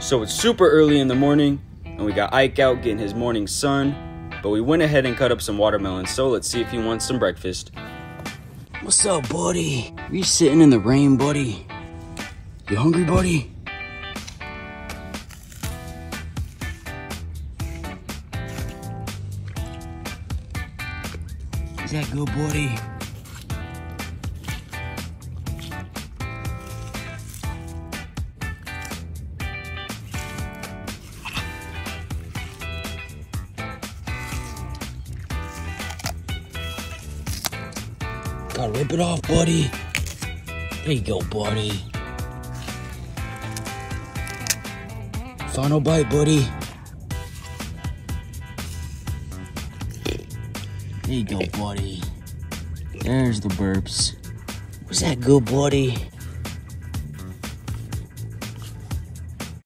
So it's super early in the morning, and we got Ike out getting his morning sun. But we went ahead and cut up some watermelons, so let's see if he wants some breakfast. What's up, buddy? You sitting in the rain, buddy? You hungry, buddy? Is that good, buddy? Gotta rip it off, buddy. There you go, buddy. Final bite, buddy. There you go, buddy. There's the burps. Was that good, buddy?